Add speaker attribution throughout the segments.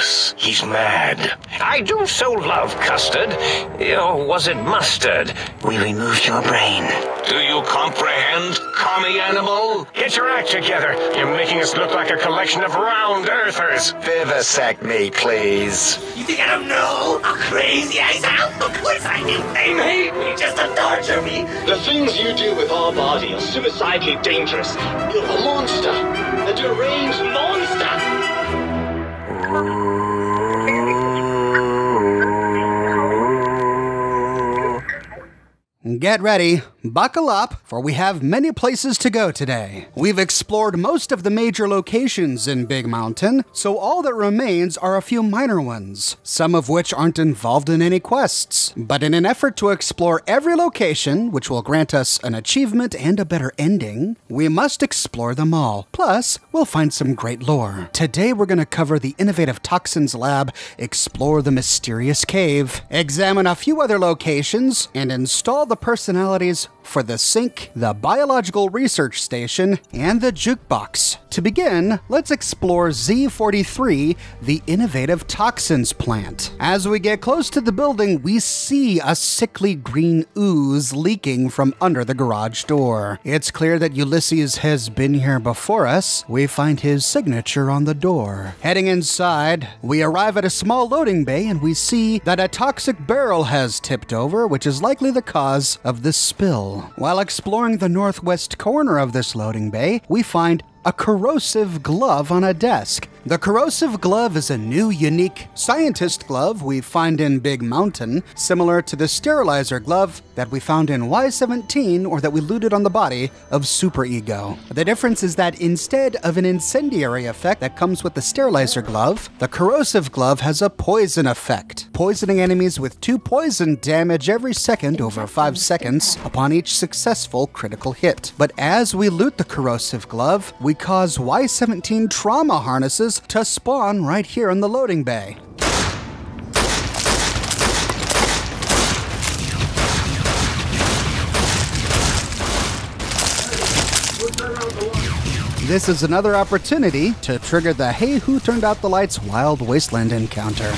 Speaker 1: dangerous. He's mad. I do so love custard. Or was it mustard?
Speaker 2: We removed your brain.
Speaker 1: Do you comprehend, commie animal? Get your act together. You're making us look like a collection of round earthers.
Speaker 2: Vivisect me, please.
Speaker 3: You think I don't know how crazy I sound? Of course I do. They made me just to torture me.
Speaker 4: The things you do with our body are suicidally dangerous. You're a monster. A deranged
Speaker 5: Get ready, buckle up, for we have many places to go today. We've explored most of the major locations in Big Mountain, so all that remains are a few minor ones, some of which aren't involved in any quests. But in an effort to explore every location, which will grant us an achievement and a better ending, we must explore them all. Plus, we'll find some great lore. Today we're going to cover the innovative Toxins Lab, explore the mysterious cave, examine a few other locations, and install the personalities for the sink, the biological research station, and the jukebox. To begin, let's explore Z43, the innovative toxins plant. As we get close to the building, we see a sickly green ooze leaking from under the garage door. It's clear that Ulysses has been here before us. We find his signature on the door. Heading inside, we arrive at a small loading bay and we see that a toxic barrel has tipped over, which is likely the cause of the spill. While exploring the northwest corner of this loading bay, we find a corrosive glove on a desk. The corrosive glove is a new, unique scientist glove we find in Big Mountain, similar to the sterilizer glove that we found in Y17 or that we looted on the body of Super Ego. The difference is that instead of an incendiary effect that comes with the sterilizer glove, the corrosive glove has a poison effect, poisoning enemies with two poison damage every second over 5 seconds upon each successful critical hit. But as we loot the corrosive glove, we cause Y17 trauma harnesses to spawn right here in the loading bay. This is another opportunity to trigger the Hey Who Turned Out the Lights Wild Wasteland encounter.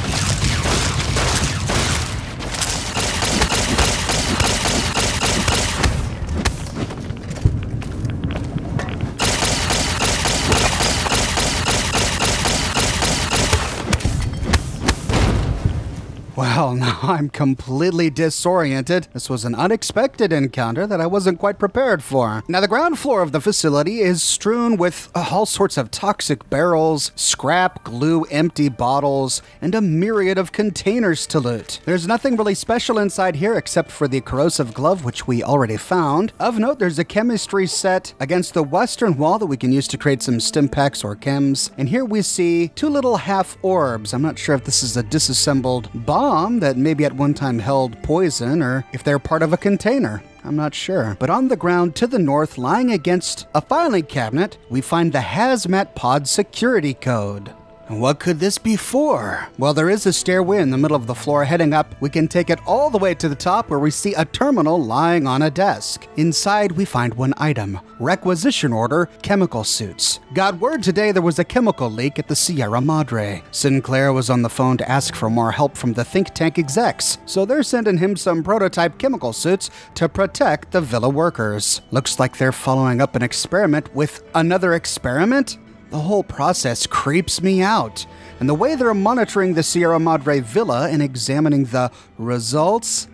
Speaker 5: I'm completely disoriented. This was an unexpected encounter that I wasn't quite prepared for. Now, the ground floor of the facility is strewn with all sorts of toxic barrels, scrap, glue, empty bottles, and a myriad of containers to loot. There's nothing really special inside here except for the corrosive glove, which we already found. Of note, there's a chemistry set against the western wall that we can use to create some stim packs or chems. And here we see two little half orbs. I'm not sure if this is a disassembled bomb that maybe at one time held poison or if they're part of a container. I'm not sure. But on the ground to the north, lying against a filing cabinet, we find the Hazmat Pod security code. What could this be for? Well, there is a stairway in the middle of the floor heading up. We can take it all the way to the top where we see a terminal lying on a desk. Inside, we find one item requisition order chemical suits. Got word today there was a chemical leak at the Sierra Madre. Sinclair was on the phone to ask for more help from the think tank execs, so they're sending him some prototype chemical suits to protect the villa workers. Looks like they're following up an experiment with another experiment? The whole process creeps me out. And the way they're monitoring the Sierra Madre villa and examining the results,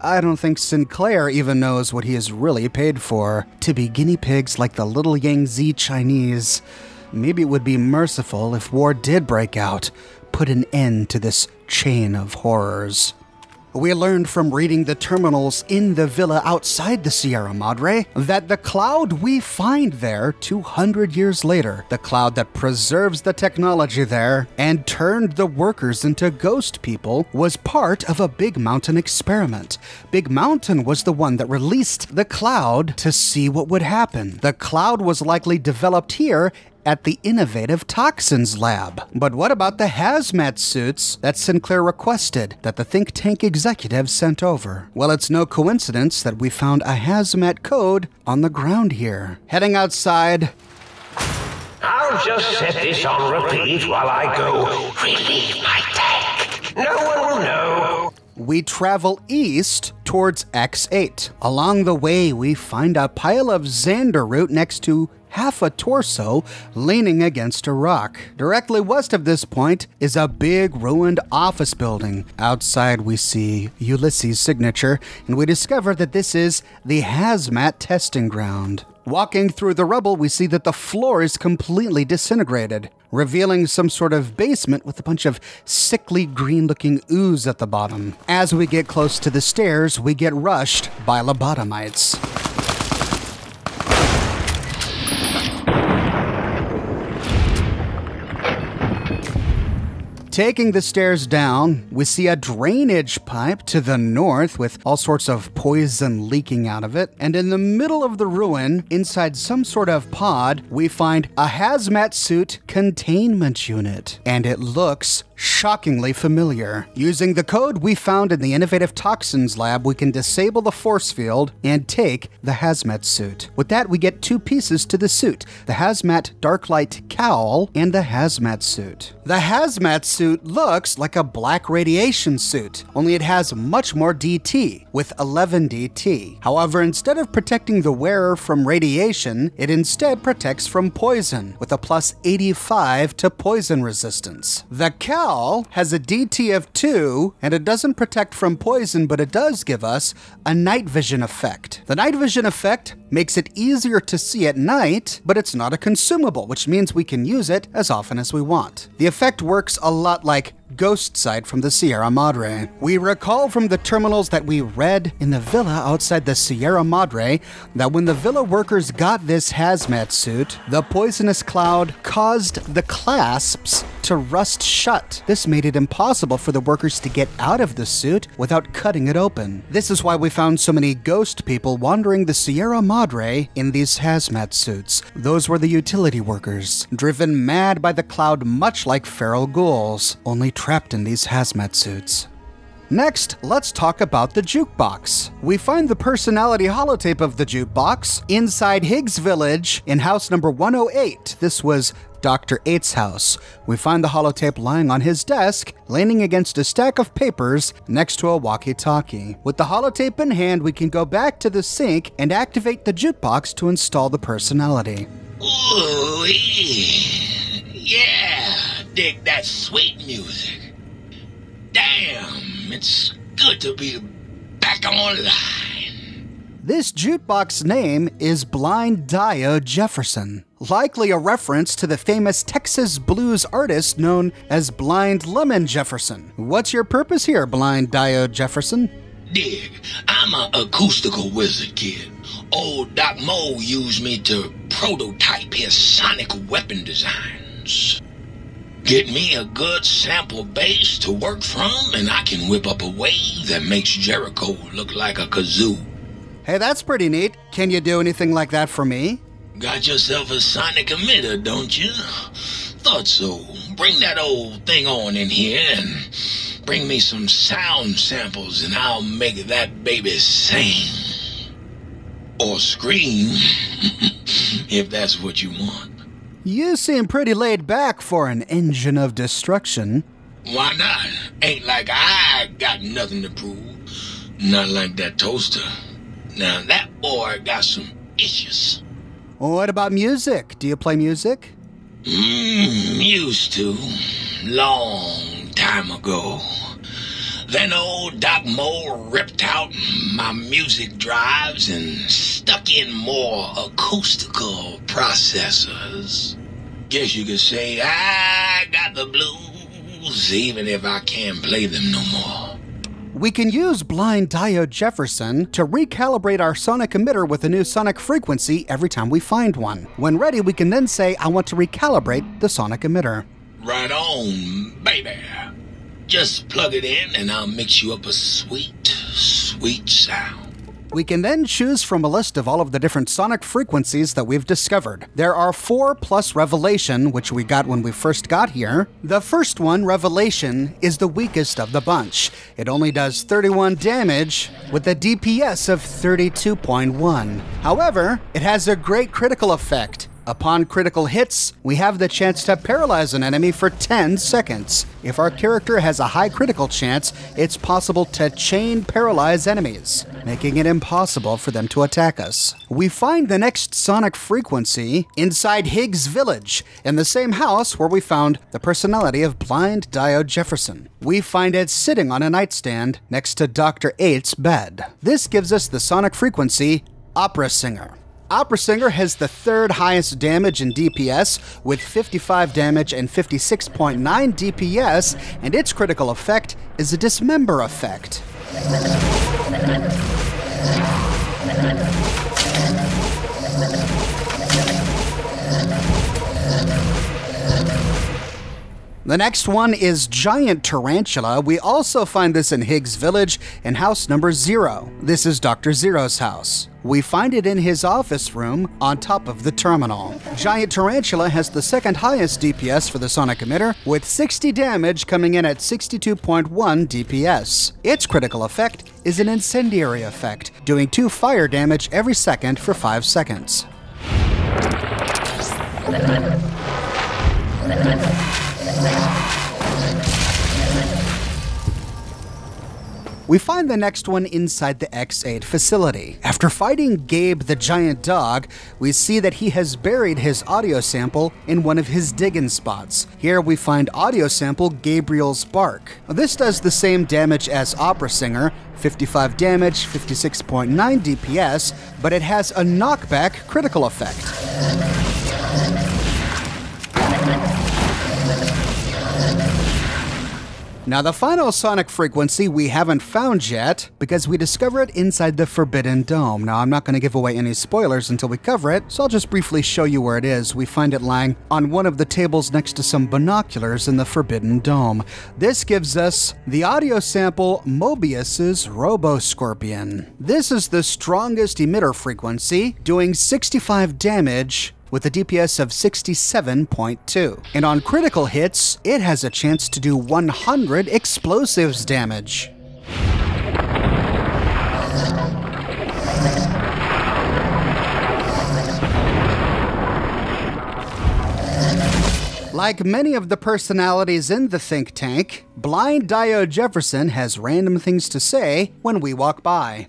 Speaker 5: I don't think Sinclair even knows what he is really paid for. To be guinea pigs like the little Yangtze Chinese. Maybe it would be merciful if war did break out, put an end to this chain of horrors. We learned from reading the terminals in the villa outside the Sierra Madre that the cloud we find there 200 years later, the cloud that preserves the technology there and turned the workers into ghost people, was part of a Big Mountain experiment. Big Mountain was the one that released the cloud to see what would happen. The cloud was likely developed here at the innovative Toxins Lab. But what about the hazmat suits that Sinclair requested that the think tank executives sent over? Well, it's no coincidence that we found a hazmat code on the ground here. Heading outside,
Speaker 1: I'll just set this on repeat while I go relieve my tank. No one will know.
Speaker 5: We travel east towards X8. Along the way, we find a pile of Xander root next to half a torso leaning against a rock. Directly west of this point is a big ruined office building. Outside, we see Ulysses' signature, and we discover that this is the hazmat testing ground. Walking through the rubble, we see that the floor is completely disintegrated, revealing some sort of basement with a bunch of sickly green looking ooze at the bottom. As we get close to the stairs, we get rushed by lobotomites. Taking the stairs down, we see a drainage pipe to the north with all sorts of poison leaking out of it. And in the middle of the ruin, inside some sort of pod, we find a hazmat suit containment unit. And it looks shockingly familiar. Using the code we found in the Innovative Toxins lab, we can disable the force field and take the hazmat suit. With that, we get two pieces to the suit the hazmat darklight cowl and the hazmat suit. The hazmat suit looks like a black radiation suit, only it has much more DT, with 11 DT. However, instead of protecting the wearer from radiation, it instead protects from poison, with a plus 85 to poison resistance. The cowl has a DTF 2, and it doesn't protect from poison, but it does give us a night vision effect. The night vision effect makes it easier to see at night, but it's not a consumable, which means we can use it as often as we want. The effect works a lot like Ghost Sight from the Sierra Madre. We recall from the terminals that we read in the villa outside the Sierra Madre that when the villa workers got this hazmat suit, the poisonous cloud caused the clasps to rust shut. This made it impossible for the workers to get out of the suit without cutting it open. This is why we found so many ghost people wandering the Sierra Madre in these hazmat suits. Those were the utility workers, driven mad by the cloud much like feral ghouls, only trapped in these hazmat suits. Next, let's talk about the jukebox. We find the personality holotape of the jukebox inside Higgs Village in house number 108. This was Dr. Eight's house. We find the holotape lying on his desk, leaning against a stack of papers next to a walkie talkie. With the holotape in hand, we can go back to the sink and activate the jukebox to install the personality.
Speaker 3: Ooh, yeah, dig that sweet music. Damn, it's good to be back online.
Speaker 5: This jukebox name is Blind Diode Jefferson, likely a reference to the famous Texas blues artist known as Blind Lemon Jefferson. What's your purpose here, Blind Diode Jefferson?
Speaker 3: Dig, I'm a acoustical wizard kid. Old Doc Mo used me to prototype his sonic weapon designs. Get me a good sample base to work from, and I can whip up a wave that makes Jericho look like a kazoo.
Speaker 5: Hey, that's pretty neat. Can you do anything like that for me?
Speaker 3: Got yourself a sonic emitter, don't you? Thought so. Bring that old thing on in here and bring me some sound samples, and I'll make that baby sing. Or scream, if that's what you want.
Speaker 5: You seem pretty laid back for an engine of destruction.
Speaker 3: Why not? Ain't like I got nothing to prove. Not like that toaster. Now that boy got some issues.
Speaker 5: What about music? Do you play music?
Speaker 3: Mmm, used to. Long time ago. Then old Doc Mo ripped out my music drives and stuck in more acoustical processors. Guess you could say I got the blues, even if I can't play them no more.
Speaker 5: We can use Blind Diode Jefferson to recalibrate our sonic emitter with a new sonic frequency every time we find one. When ready, we can then say, I want to recalibrate the sonic emitter.
Speaker 3: Right on, baby. Just plug it in and I'll mix you up a sweet, sweet sound.
Speaker 5: We can then choose from a list of all of the different sonic frequencies that we've discovered. There are four plus Revelation, which we got when we first got here. The first one, Revelation, is the weakest of the bunch. It only does 31 damage with a DPS of 32.1. However, it has a great critical effect Upon critical hits, we have the chance to paralyze an enemy for 10 seconds. If our character has a high critical chance, it's possible to chain paralyze enemies, making it impossible for them to attack us. We find the next sonic frequency inside Higgs Village, in the same house where we found the personality of Blind Diode Jefferson. We find it sitting on a nightstand next to Dr. Eight's bed. This gives us the sonic frequency Opera Singer. Opera Singer has the third highest damage in DPS with 55 damage and 56.9 DPS, and its critical effect is a dismember effect. The next one is Giant Tarantula. We also find this in Higgs Village in house number zero. This is Dr. Zero's house. We find it in his office room on top of the terminal. Giant Tarantula has the second highest DPS for the sonic emitter, with 60 damage coming in at 62.1 DPS. Its critical effect is an incendiary effect, doing 2 fire damage every second for 5 seconds. We find the next one inside the X8 facility. After fighting Gabe the giant dog, we see that he has buried his audio sample in one of his digging spots. Here we find audio sample Gabriel's bark. This does the same damage as Opera Singer, 55 damage, 56.9 DPS, but it has a knockback critical effect. Now, the final sonic frequency we haven't found yet because we discover it inside the Forbidden Dome. Now, I'm not going to give away any spoilers until we cover it, so I'll just briefly show you where it is. We find it lying on one of the tables next to some binoculars in the Forbidden Dome. This gives us the audio sample Mobius's Robo-Scorpion. This is the strongest emitter frequency, doing 65 damage with a DPS of 67.2. And on critical hits, it has a chance to do 100 explosives damage. Like many of the personalities in the think tank, Blind Diode Jefferson has random things to say when we walk by.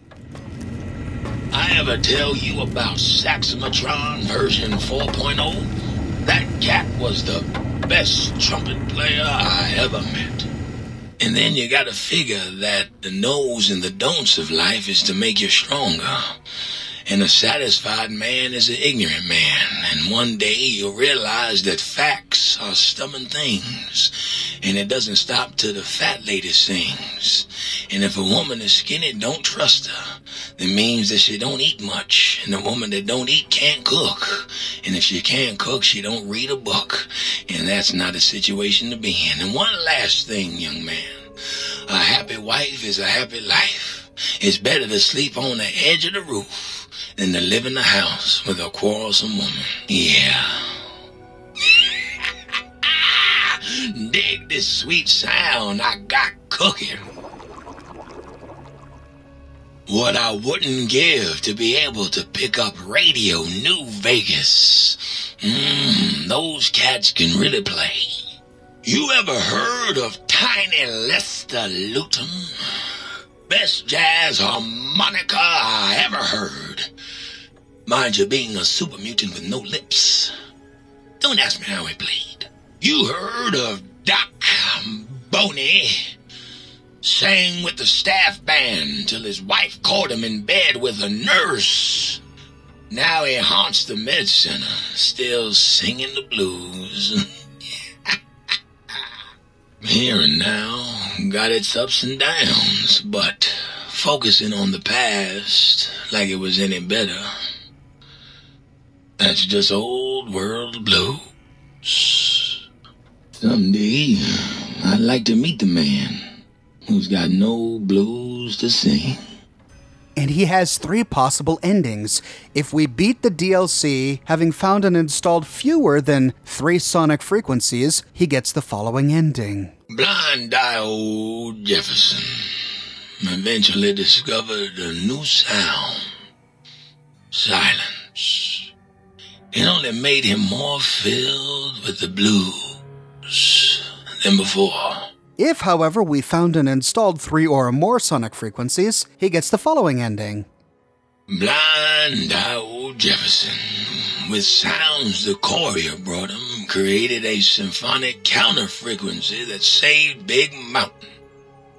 Speaker 3: I ever tell you about Saxomatron version 4.0? That cat was the best trumpet player I ever met. And then you gotta figure that the no's and the don'ts of life is to make you stronger. And a satisfied man is an ignorant man. And one day you'll realize that facts are stubborn things. And it doesn't stop till the fat lady sings. And if a woman is skinny, don't trust her. That means that she don't eat much. And a woman that don't eat can't cook. And if she can't cook, she don't read a book. And that's not a situation to be in. And one last thing, young man. A happy wife is a happy life. It's better to sleep on the edge of the roof than to live in the house with a quarrelsome woman. Yeah. Dig this sweet sound I got cooking. What I wouldn't give to be able to pick up Radio New Vegas. Mmm, those cats can really play. You ever heard of Tiny Lester Luton? Best jazz harmonica I ever heard. Mind you, being a super mutant with no lips. Don't ask me how he played. You heard of Doc Boney? Sang with the staff band till his wife caught him in bed with a nurse. Now he haunts the med center, still singing the blues. Here and now, got its ups and downs, but focusing on the past like it was any better. That's just old world blues. Someday, I'd like to meet the man who's got no blues to sing.
Speaker 5: And he has three possible endings. If we beat the DLC, having found and installed fewer than three sonic frequencies, he gets the following ending.
Speaker 3: Blind Diode Jefferson eventually discovered a new sound silence. It only made him more filled with the blues than before.
Speaker 5: If, however, we found and installed three or more sonic frequencies, he gets the following ending.
Speaker 3: Blind Diode Jefferson, with sounds the courier brought him, created a symphonic counter frequency that saved Big Mountain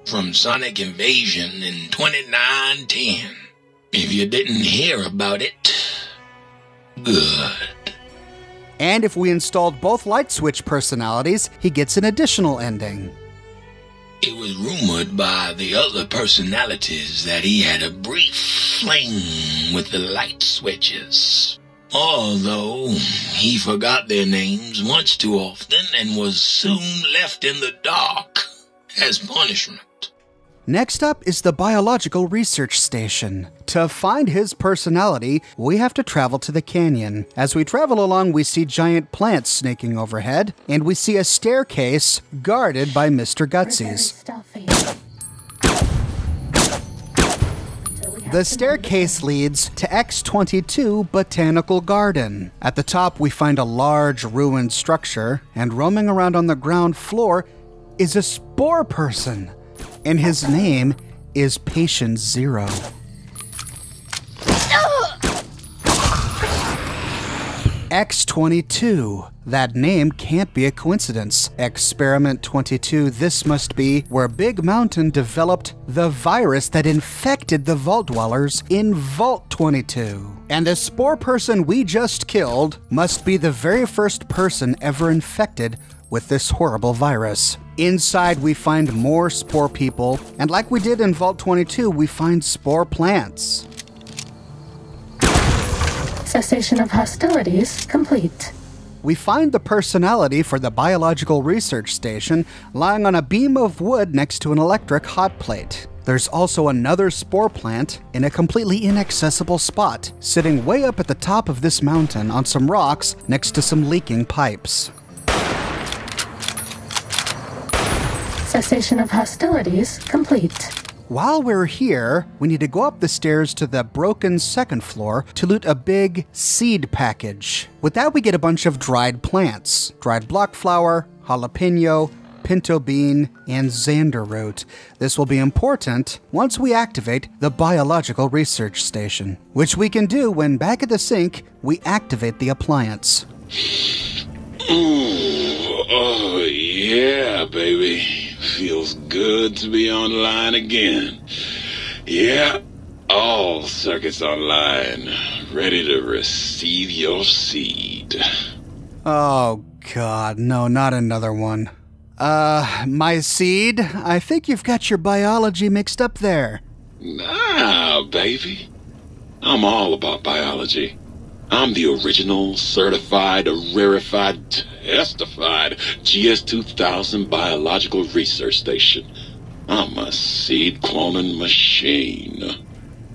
Speaker 3: from sonic invasion in 2910. If you didn't hear about it, good.
Speaker 5: And if we installed both light switch personalities, he gets an additional ending.
Speaker 3: It was rumored by the other personalities that he had a brief fling with the light switches. Although he forgot their names much too often and was soon left in the dark as punishment.
Speaker 5: Next up is the Biological Research Station. To find his personality, we have to travel to the canyon. As we travel along, we see giant plants snaking overhead, and we see a staircase guarded by Mr. Gutsies. The staircase leads to X22 Botanical Garden. At the top, we find a large ruined structure, and roaming around on the ground floor is a spore person and his name is Patient Zero. X22. That name can't be a coincidence. Experiment 22, this must be where Big Mountain developed the virus that infected the Vault Dwellers in Vault 22. And the spore person we just killed must be the very first person ever infected with this horrible virus. Inside, we find more spore people, and like we did in Vault 22, we find spore plants.
Speaker 6: Cessation of hostilities complete.
Speaker 5: We find the personality for the biological research station lying on a beam of wood next to an electric hot plate. There's also another spore plant in a completely inaccessible spot, sitting way up at the top of this mountain on some rocks next to some leaking pipes.
Speaker 6: Cessation of hostilities complete.
Speaker 5: While we're here, we need to go up the stairs to the broken second floor to loot a big seed package. With that, we get a bunch of dried plants dried Broc flower, jalapeno, pinto bean, and xander root. This will be important once we activate the biological research station, which we can do when back at the sink we activate the appliance.
Speaker 7: Ooh, oh yeah, baby. Feels good to be online again. Yeah, all circuits online, ready to receive your seed.
Speaker 5: Oh, God, no, not another one. Uh, my seed? I think you've got your biology mixed up there.
Speaker 7: Nah, baby. I'm all about biology. I'm the original, certified, rarefied, testified GS2000 Biological Research Station. I'm a seed cloning machine.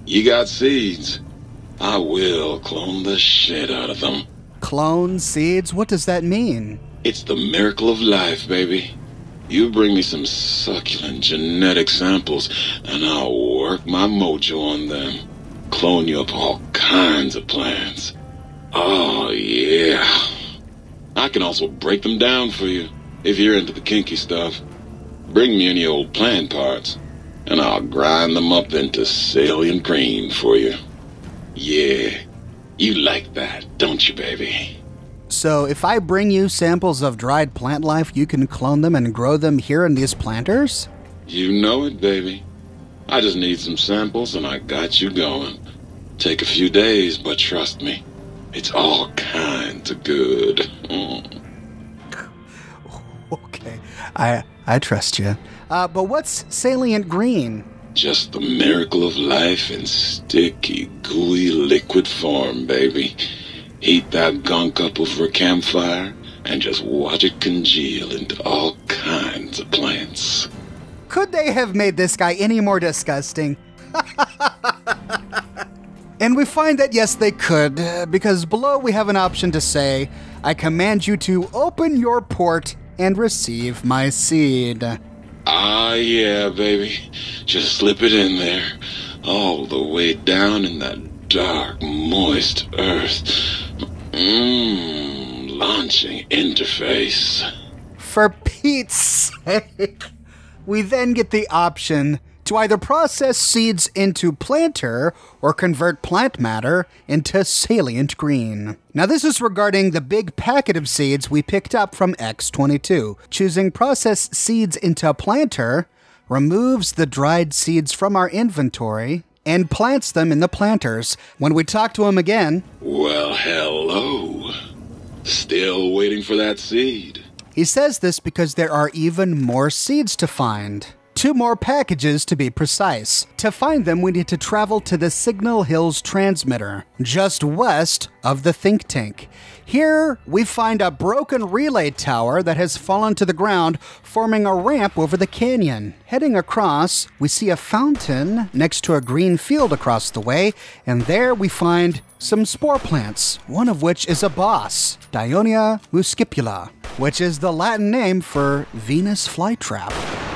Speaker 7: You got seeds. I will clone the shit out of them.
Speaker 5: Clone seeds? What does that mean?
Speaker 7: It's the miracle of life, baby. You bring me some succulent genetic samples, and I'll work my mojo on them. Clone you up all kinds of plants. Oh, yeah. I can also break them down for you, if you're into the kinky stuff. Bring me any old plant parts, and I'll grind them up into salient green for you. Yeah, you like that, don't you, baby?
Speaker 5: So, if I bring you samples of dried plant life, you can clone them and grow them here in these planters?
Speaker 7: You know it, baby. I just need some samples and I got you going. Take a few days, but trust me, it's all kinds of good. Mm.
Speaker 5: okay, I I trust you. Uh, but what's salient green?
Speaker 7: Just the miracle of life in sticky, gooey liquid form, baby. Heat that gunk up over a campfire and just watch it congeal into all kinds of plants.
Speaker 5: Could they have made this guy any more disgusting? And we find that yes, they could, because below we have an option to say, I command you to open your port and receive my seed.
Speaker 7: Ah, yeah, baby. Just slip it in there, all the way down in that dark, moist earth. Mmm, launching interface.
Speaker 5: For Pete's sake. We then get the option to either process seeds into planter or convert plant matter into salient green. Now, this is regarding the big packet of seeds we picked up from X22. Choosing process seeds into planter removes the dried seeds from our inventory and plants them in the planters. When we talk to him again,
Speaker 7: Well, hello. Still waiting for that seed.
Speaker 5: he says this because there are even more seeds to find. Two more packages to be precise. To find them, we need to travel to the Signal Hills transmitter, just west of the think tank. Here, we find a broken relay tower that has fallen to the ground, forming a ramp over the canyon. Heading across, we see a fountain next to a green field across the way, and there we find some spore plants, one of which is a boss, Dionaea muscipula, which is the Latin name for Venus flytrap.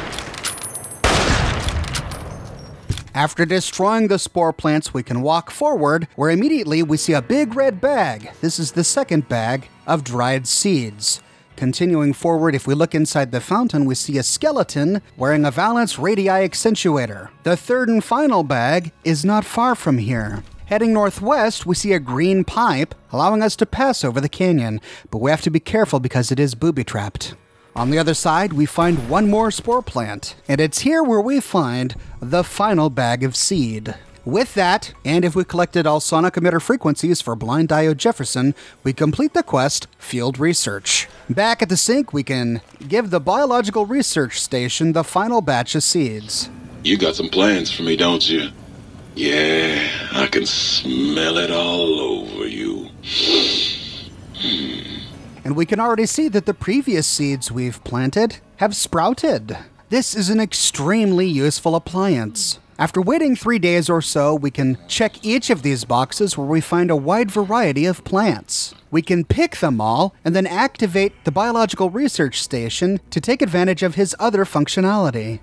Speaker 5: After destroying the spore plants, we can walk forward, where immediately we see a big red bag. This is the second bag of dried seeds. Continuing forward, if we look inside the fountain, we see a skeleton wearing a valence radii accentuator. The third and final bag is not far from here. Heading northwest, we see a green pipe allowing us to pass over the canyon, but we have to be careful because it is booby trapped. On the other side, we find one more spore plant, and it's here where we find the final bag of seed. With that, and if we collected all sonic emitter frequencies for Blind Diode Jefferson, we complete the quest Field Research. Back at the sink, we can give the Biological Research Station the final batch of seeds.
Speaker 7: You got some plans for me, don't you? Yeah, I can smell it all over you. Hmm.
Speaker 5: And we can already see that the previous seeds we've planted have sprouted. This is an extremely useful appliance. After waiting three days or so, we can check each of these boxes where we find a wide variety of plants. We can pick them all and then activate the Biological Research Station to take advantage of his other functionality.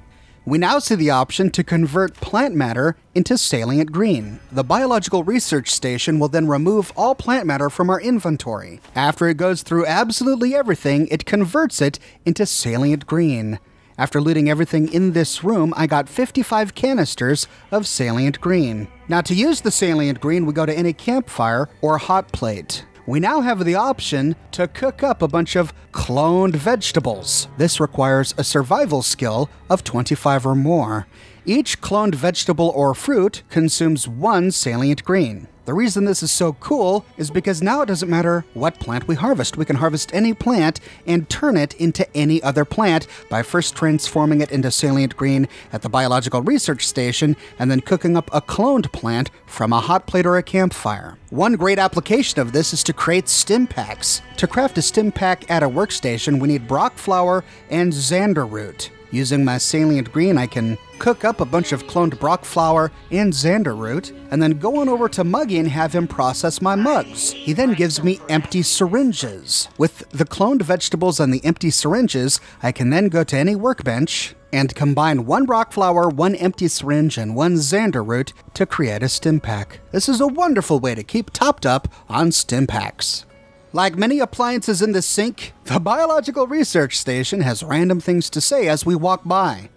Speaker 5: We now see the option to convert plant matter into salient green. The Biological Research Station will then remove all plant matter from our inventory. After it goes through absolutely everything, it converts it into salient green. After looting everything in this room, I got 55 canisters of salient green. Now, to use the salient green, we go to any campfire or hot plate we now have the option to cook up a bunch of cloned vegetables. This requires a survival skill of 25 or more. Each cloned vegetable or fruit consumes one salient green. The reason this is so cool is because now it doesn't matter what plant we harvest. We can harvest any plant and turn it into any other plant by first transforming it into salient green at the Biological Research Station and then cooking up a cloned plant from a hot plate or a campfire. One great application of this is to create stim packs. To craft a stim pack at a workstation, we need Broc flower and Xander root. Using my salient green, I can cook up a bunch of cloned Broc flower and Xander root, and then go on over to Muggy and have him process my mugs. He then gives me empty syringes. With the cloned vegetables and the empty syringes, I can then go to any workbench and combine one Broc flower, one empty syringe, and one Xander root to create a stim pack. This is a wonderful way to keep topped up on stim packs. Like many appliances in the sink, the Biological Research Station has random things to say as we walk by.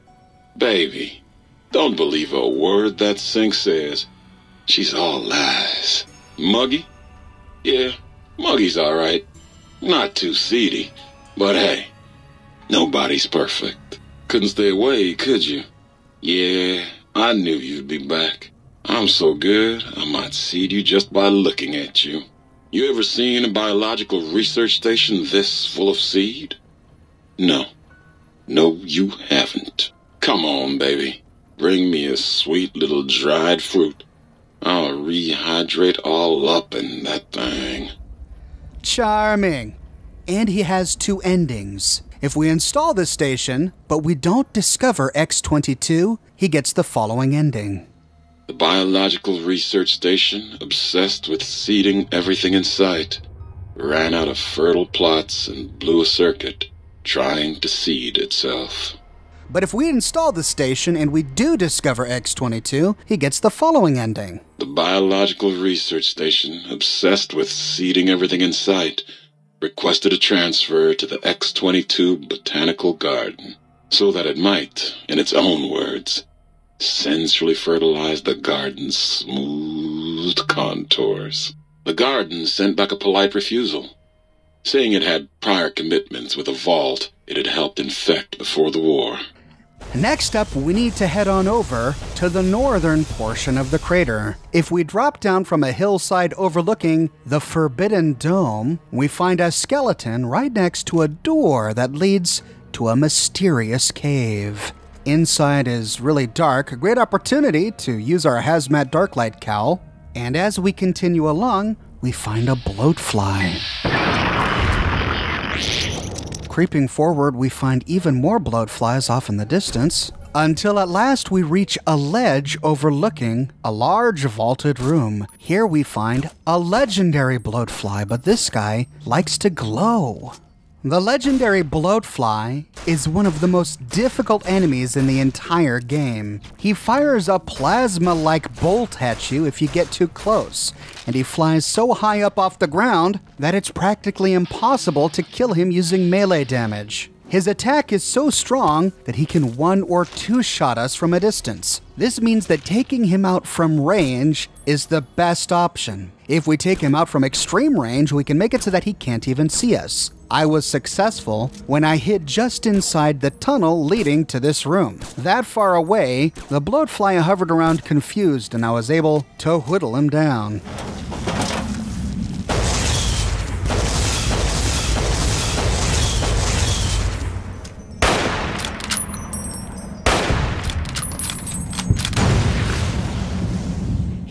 Speaker 7: Baby, don't believe a word that sink says. She's all lies. Muggy? Yeah, Muggy's alright. Not too seedy. But hey, nobody's perfect. Couldn't stay away, could you? Yeah, I knew you'd be back. I'm so good, I might seed you just by looking at you. You ever seen a biological research station this full of seed? No. No, you haven't. Come on, baby. Bring me a sweet little dried fruit. I'll rehydrate all up in that thing.
Speaker 5: Charming. And he has two endings. If we install this station, but we don't discover X22, he gets the following ending.
Speaker 7: The biological research station, obsessed with seeding everything in sight, ran out of fertile plots and blew a circuit, trying to seed itself.
Speaker 5: But if we install the station and we do discover X22, he gets the following ending.
Speaker 7: The Biological Research Station, obsessed with seeding everything in sight, requested a transfer to the X22 Botanical Garden so that it might, in its own words, sensually fertilized the garden's smooth contours. The garden sent back a polite refusal, saying it had prior commitments with a vault it had helped infect before the war.
Speaker 5: Next up, we need to head on over to the northern portion of the crater. If we drop down from a hillside overlooking the Forbidden Dome, we find a skeleton right next to a door that leads to a mysterious cave. Inside is really dark, a great opportunity to use our hazmat darklight cowl. And as we continue along, we find a bloatfly. Creeping forward, we find even more bloatflies off in the distance, until at last we reach a ledge overlooking a large vaulted room. Here we find a legendary bloatfly, but this guy likes to glow. The legendary Bloatfly is one of the most difficult enemies in the entire game. He fires a plasma like bolt at you if you get too close, and he flies so high up off the ground that it's practically impossible to kill him using melee damage. His attack is so strong that he can one or two shot us from a distance. This means that taking him out from range is the best option. If we take him out from extreme range, we can make it so that he can't even see us. I was successful when I hid just inside the tunnel leading to this room. That far away, the bloatfly hovered around confused and I was able to whittle him down.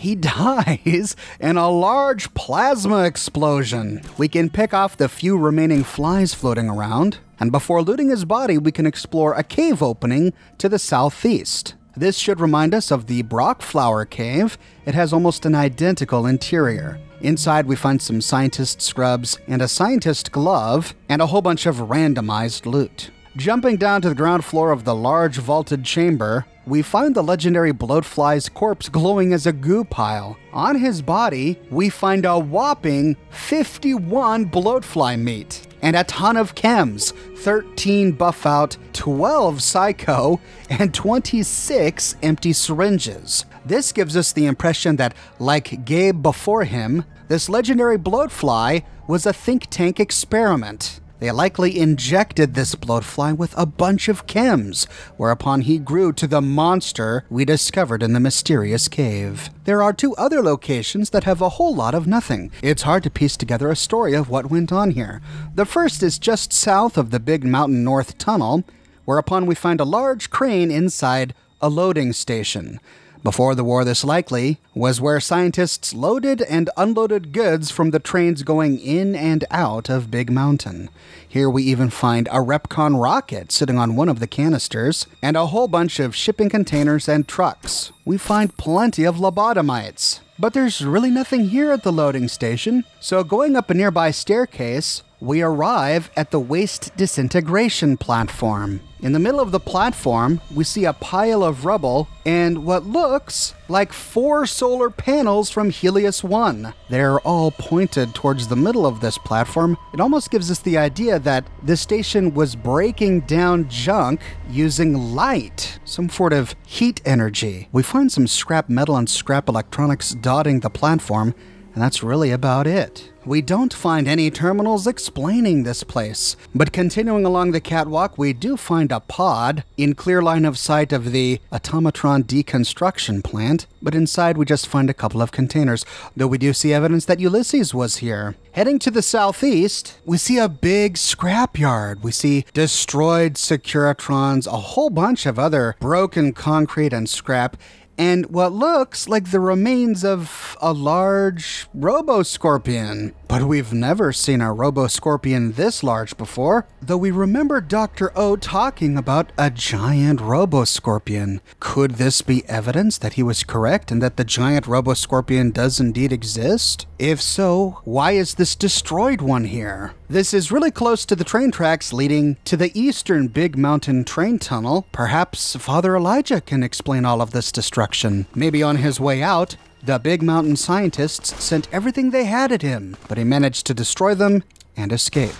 Speaker 5: He dies in a large plasma explosion. We can pick off the few remaining flies floating around, and before looting his body, we can explore a cave opening to the southeast. This should remind us of the Broc Flower Cave. It has almost an identical interior. Inside, we find some scientist scrubs and a scientist glove, and a whole bunch of randomized loot. Jumping down to the ground floor of the large vaulted chamber, we find the legendary bloatfly's corpse glowing as a goo pile. On his body, we find a whopping 51 bloatfly meat and a ton of chems 13 buff out, 12 psycho, and 26 empty syringes. This gives us the impression that, like Gabe before him, this legendary bloatfly was a think tank experiment. They likely injected this bloatfly with a bunch of chems, whereupon he grew to the monster we discovered in the mysterious cave. There are two other locations that have a whole lot of nothing. It's hard to piece together a story of what went on here. The first is just south of the Big Mountain North Tunnel, whereupon we find a large crane inside a loading station. Before the war, this likely was where scientists loaded and unloaded goods from the trains going in and out of Big Mountain. Here we even find a REPCONN rocket sitting on one of the canisters, and a whole bunch of shipping containers and trucks. We find plenty of lobotomites. But there's really nothing here at the loading station, so going up a nearby staircase, we arrive at the waste disintegration platform. In the middle of the platform, we see a pile of rubble and what looks like four solar panels from Helios 1. They're all pointed towards the middle of this platform. It almost gives us the idea that the station was breaking down junk using light, some sort of heat energy. We find some scrap metal and scrap electronics dotting the platform, and that's really about it. We don't find any terminals explaining this place, but continuing along the catwalk, we do find a pod in clear line of sight of the automatron deconstruction plant, but inside we just find a couple of containers, though we do see evidence that Ulysses was here. Heading to the southeast, we see a big scrapyard. We see destroyed Securitrons, a whole bunch of other broken concrete and scrap, and what looks like the remains of a large robo scorpion. But we've never seen a Roboscorpion this large before, though we remember Dr. O talking about a giant Roboscorpion. Could this be evidence that he was correct and that the giant Roboscorpion does indeed exist? If so, why is this destroyed one here? This is really close to the train tracks leading to the eastern Big Mountain train tunnel. Perhaps Father Elijah can explain all of this destruction. Maybe on his way out, the Big Mountain scientists sent everything they had at him, but he managed to destroy them and escape.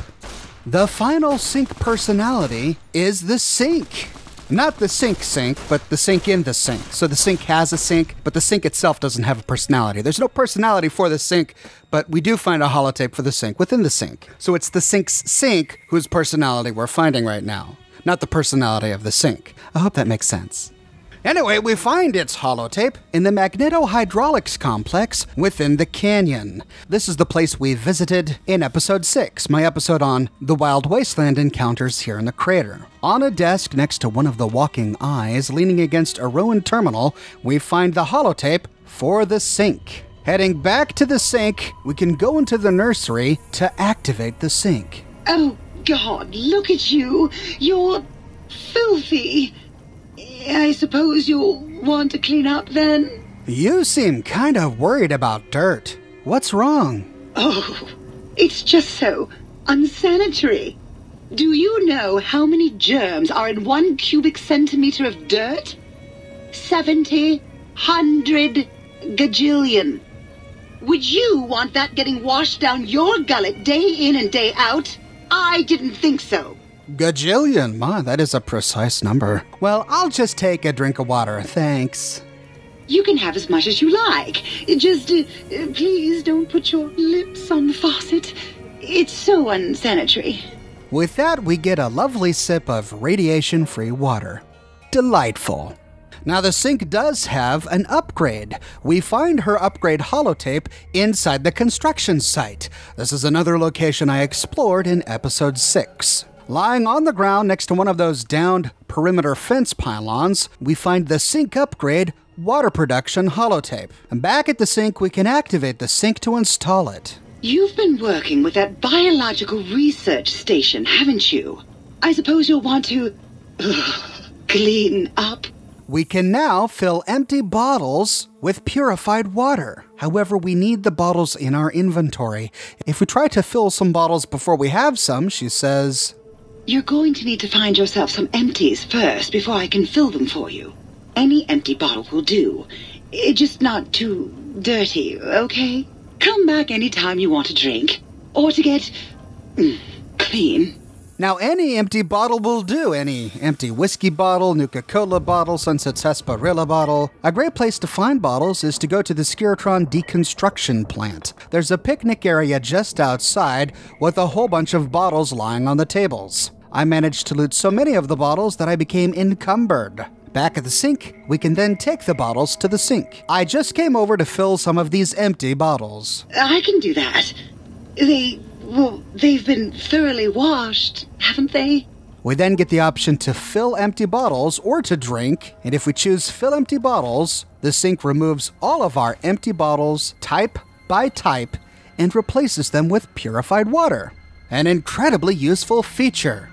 Speaker 5: The final sink personality is the sink. Not the sink sink, but the sink in the sink. So the sink has a sink, but the sink itself doesn't have a personality. There's no personality for the sink, but we do find a holotape for the sink within the sink. So it's the sink's sink whose personality we're finding right now, not the personality of the sink. I hope that makes sense. Anyway, we find its holotape in the magnetohydraulics complex within the canyon. This is the place we visited in episode 6, my episode on the Wild Wasteland encounters here in the crater. On a desk next to one of the walking eyes, leaning against a ruined terminal, we find the holotape for the sink. Heading back to the sink, we can go into the nursery to activate the sink.
Speaker 8: Oh, God, look at you. You're filthy. I suppose you'll want to clean up then?
Speaker 5: You seem kind of worried about dirt. What's wrong?
Speaker 8: Oh, it's just so unsanitary. Do you know how many germs are in one cubic centimeter of dirt? Seventy, hundred, gajillion. Would you want that getting washed down your gullet day in and day out? I didn't think so.
Speaker 5: Gajillion. My, that is a precise number. Well, I'll just take a drink of water. Thanks.
Speaker 8: You can have as much as you like. Just uh, uh, please don't put your lips on the faucet. It's so unsanitary.
Speaker 5: With that, we get a lovely sip of radiation free water. Delightful. Now, the sink does have an upgrade. We find her upgrade holotape inside the construction site. This is another location I explored in episode 6. Lying on the ground next to one of those downed perimeter fence pylons, we find the sink upgrade water production holotape. And back at the sink, we can activate the sink to install it.
Speaker 8: You've been working with that biological research station, haven't you? I suppose you'll want to clean up.
Speaker 5: We can now fill empty bottles with purified water. However, we need the bottles in our inventory. If we try to fill some bottles before we have some, she says,
Speaker 8: You're going to need to find yourself some empties first before I can fill them for you. Any empty bottle will do. Just not too dirty, okay? Come back anytime you want a drink. Or to get mm, clean.
Speaker 5: Now, any empty bottle will do. Any empty whiskey bottle, Nuka Cola bottle, Sunset Sarsaparilla bottle. A great place to find bottles is to go to the Skiratron deconstruction plant. There's a picnic area just outside with a whole bunch of bottles lying on the tables. I managed to loot so many of the bottles that I became encumbered. Back at the sink, we can then take the bottles to the sink. I just came over to fill some of these empty bottles.
Speaker 8: I can do that. They, well, they've been thoroughly washed, haven't they?
Speaker 5: We then get the option to fill empty bottles or to drink, and if we choose fill empty bottles, the sink removes all of our empty bottles type by type and replaces them with purified water. An incredibly useful feature.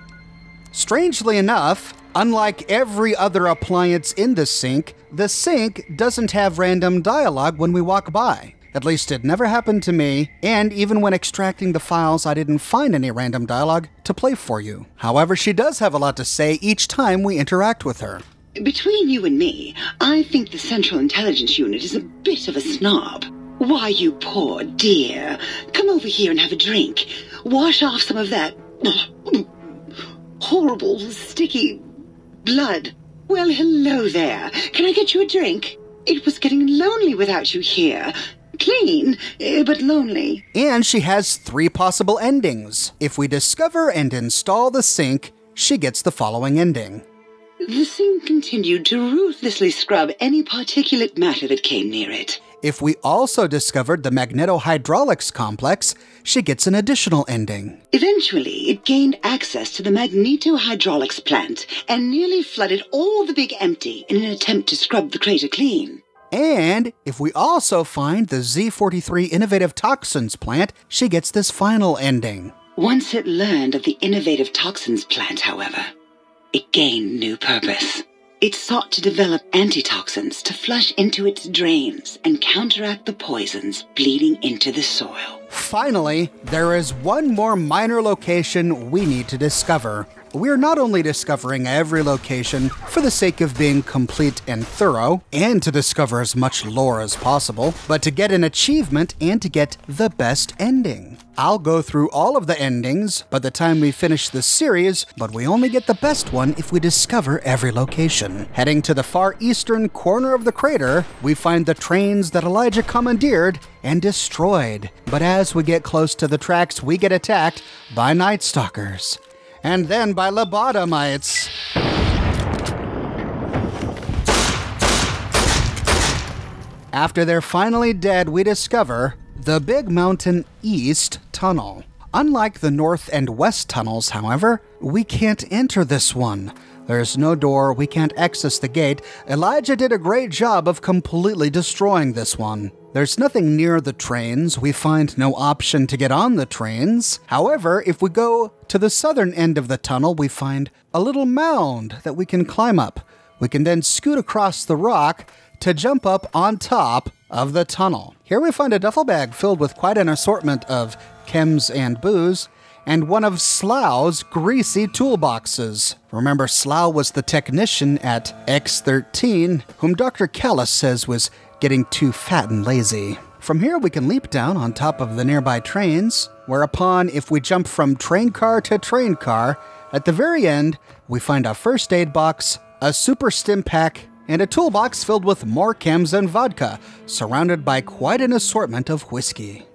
Speaker 5: Strangely enough, unlike every other appliance in the sink, the sink doesn't have random dialogue when we walk by. At least it never happened to me, and even when extracting the files, I didn't find any random dialogue to play for you. However, she does have a lot to say each time we interact with her.
Speaker 8: Between you and me, I think the Central Intelligence Unit is a bit of a snob. Why, you poor dear. Come over here and have a drink. Wash off some of that horrible, sticky blood. Well, hello there. Can I get you a drink? It was getting lonely without you here. Clean, eh, but lonely.
Speaker 5: And she has three possible endings. If we discover and install the sink, she gets the following ending.
Speaker 8: The sink continued to ruthlessly scrub any particulate matter that came near it.
Speaker 5: If we also discovered the magnetohydraulics complex, she gets an additional ending.
Speaker 8: Eventually, it gained access to the magnetohydraulics plant and nearly flooded all the big empty in an attempt to scrub the crater clean.
Speaker 5: And if we also find the Z43 Innovative Toxins plant, she gets this final ending.
Speaker 8: Once it learned of the innovative toxins plant, however, it gained new purpose. It sought to develop antitoxins to flush into its drains and counteract the poisons bleeding into the soil.
Speaker 5: Finally, there is one more minor location we need to discover. We're not only discovering every location for the sake of being complete and thorough, and to discover as much lore as possible, but to get an achievement and to get the best ending. I'll go through all of the endings by the time we finish the series, but we only get the best one if we discover every location. Heading to the far eastern corner of the crater, we find the trains that Elijah commandeered and destroyed. But as we get close to the tracks, we get attacked by Night Stalkers and then by lobotomites. After they're finally dead, we discover the Big Mountain East Tunnel. Unlike the North and West tunnels, however, we can't enter this one. There's no door, we can't access the gate. Elijah did a great job of completely destroying this one. There's nothing near the trains, we find no option to get on the trains. However, if we go to the southern end of the tunnel, we find a little mound that we can climb up. We can then scoot across the rock to jump up on top of the tunnel. Here we find a duffel bag filled with quite an assortment of chems and booze, and one of Slough's greasy toolboxes. Remember, Slough was the technician at X13, whom Dr. Callis says was getting too fat and lazy. From here, we can leap down on top of the nearby trains, whereupon, if we jump from train car to train car, at the very end, we find a first aid box, a super stim pack, and a toolbox filled with more chems and vodka, surrounded by quite an assortment of whiskey.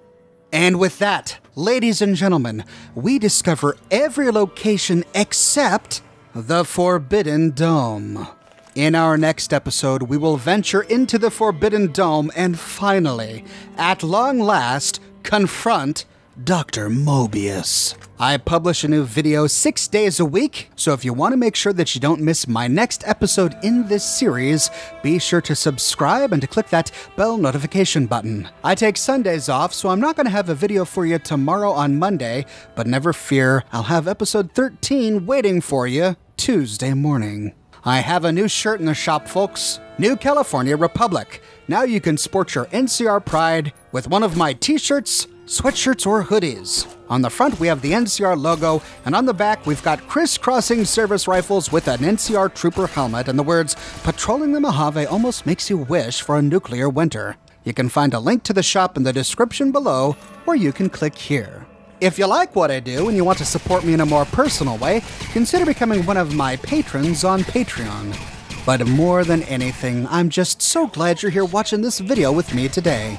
Speaker 5: And with that, ladies and gentlemen, we discover every location except the Forbidden Dome. In our next episode, we will venture into the Forbidden Dome and finally, at long last, confront Dr. Mobius. I publish a new video six days a week, so if you want to make sure that you don't miss my next episode in this series, be sure to subscribe and to click that bell notification button. I take Sundays off, so I'm not going to have a video for you tomorrow on Monday, but never fear, I'll have episode 13 waiting for you Tuesday morning. I have a new shirt in the shop, folks. New California Republic. Now you can sport your NCR pride with one of my t shirts, sweatshirts, or hoodies. On the front, we have the NCR logo, and on the back, we've got crisscrossing service rifles with an NCR trooper helmet and the words, Patrolling the Mojave almost makes you wish for a nuclear winter. You can find a link to the shop in the description below, or you can click here. If you like what I do and you want to support me in a more personal way, consider becoming one of my patrons on Patreon. But more than anything, I'm just so glad you're here watching this video with me today.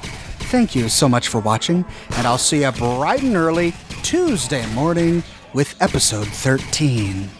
Speaker 5: Thank you so much for watching, and I'll see you bright and early Tuesday morning with episode 13.